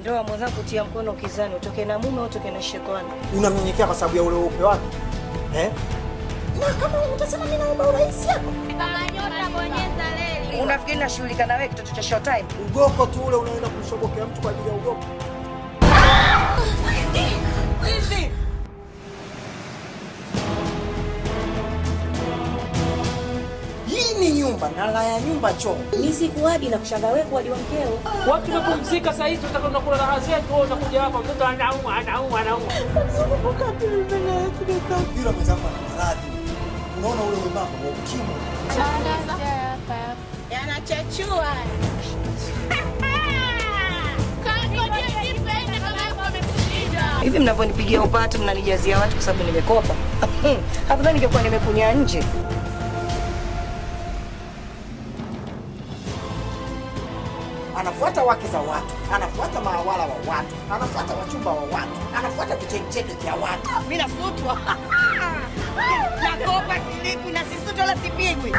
Ndoa mwenzangu, tia mkono kizani, utoke na mume utoke na shetani. Unamnyenyekea kwa sababu ya ule upe wake eh? Na kama utasema mimi naomba urais hapa, Unafikiri nashughulika na wewe kitoto cha showtime? ugoko tu ule unaenda kumshobokea mtu kwa ajili ya ugoko. Ni nyumba na la ya nyumba choo. Mimi sikuadi na kushangaa wewe kuadi wa mkeo. Watu tumepumzika sasa hivi tutakuwa tunakula raha zetu, wewe unakuja hapa mtoto anaumwa anaumwa anaumwa. Yule mwenzangu ana maradhi. Unaona ule mwembamba wa ukimwi. Yanachachua. Hivi mnavyonipigia upatu mnanijazia watu kwa sababu nimekopa. Afadhali ningekuwa nimekunya nje. Anafuata wake za watu, anafuata mawala wa watu, anafuata wachumba wa watu, anafuata vichechete vya watu. Mimi nasutwa. Nakopa silipi na sisutwa la sipigwi.